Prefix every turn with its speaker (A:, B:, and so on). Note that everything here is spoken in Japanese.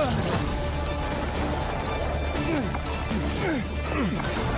A: Ugh!